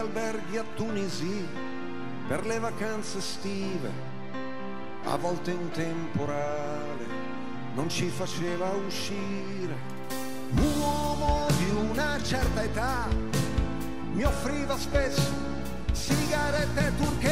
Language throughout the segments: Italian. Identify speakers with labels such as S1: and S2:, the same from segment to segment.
S1: alberghi a Tunisi per le vacanze estive, a volte un temporale non ci faceva uscire. Un uomo di una certa età mi offriva spesso sigarette turche,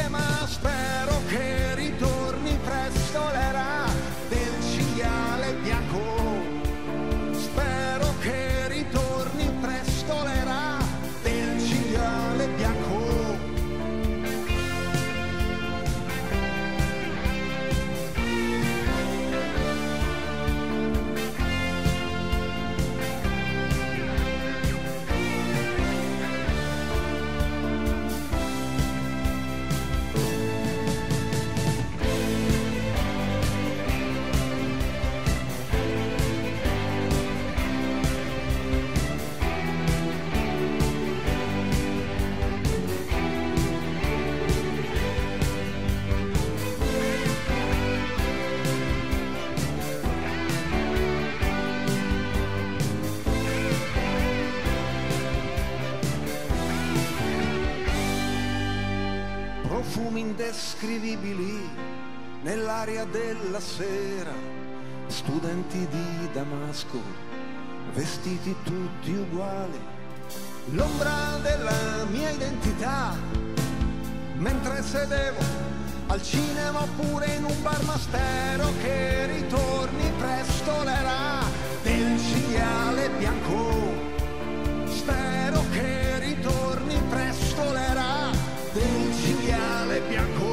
S1: profumi indescrivibili nell'aria della sera, studenti di Damasco, vestiti tutti uguali, l'ombra della mia identità, mentre sedevo al cinema oppure in un bar, ma spero che ritorni presto l'era Spero che